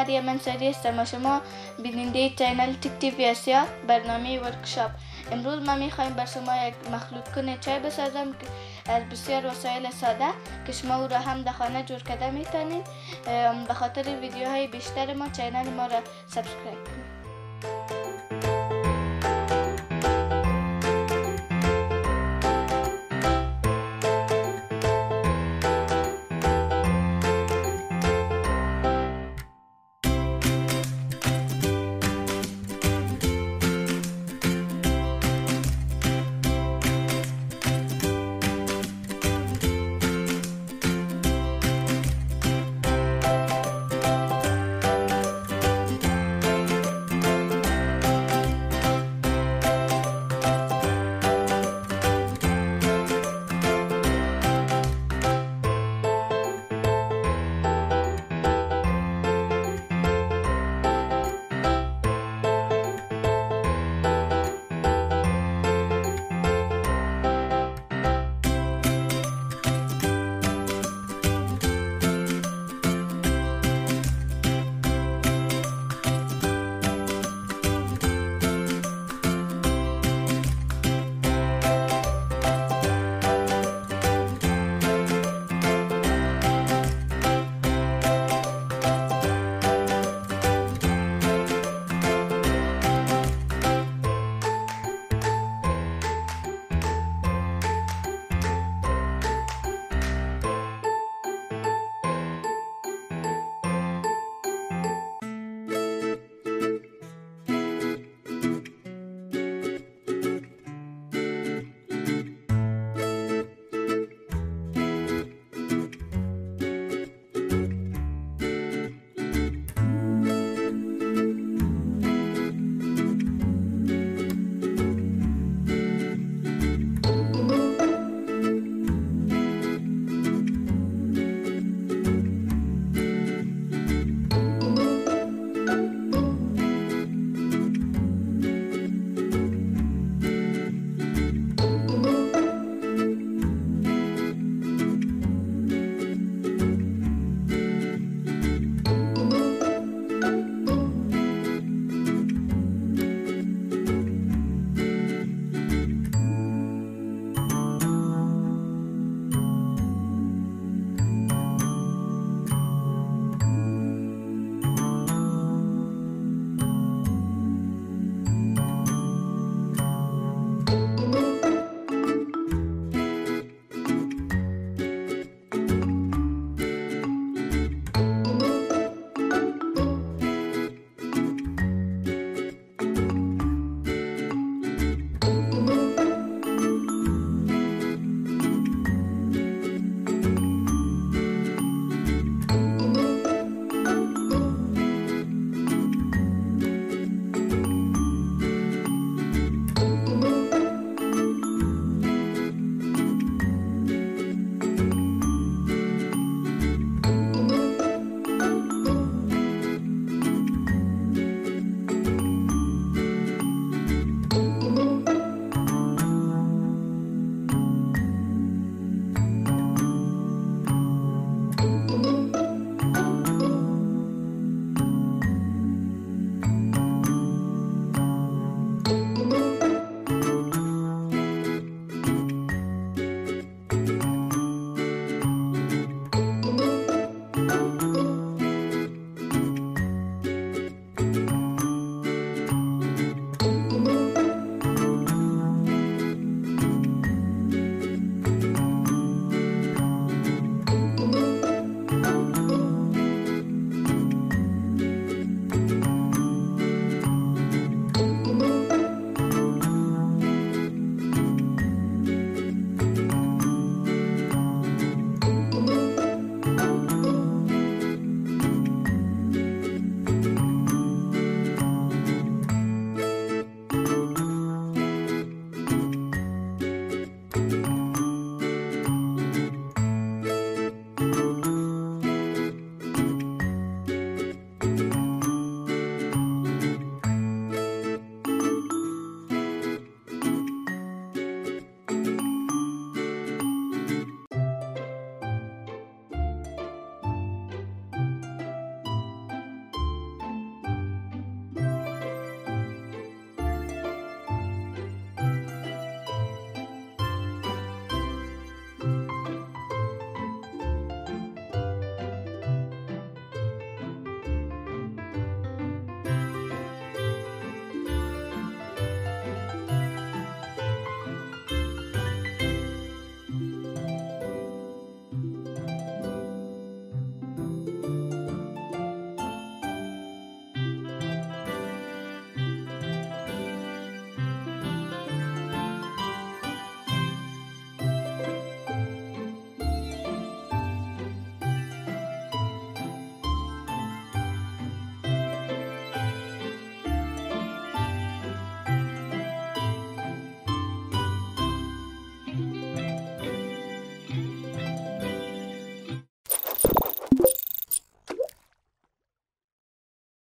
مریم منصری هستم و شما بیننده channel TechTV Asia برنامه WorkShop امروز ما می‌خوایم بر شما یک مخلوط کنه چای بسازم از بسیار وسایل ساده که شما او را هم در خانه جور کرده می‌تونید به خاطر ویدیوهای بیشتر ما channel ما را subscribe کنید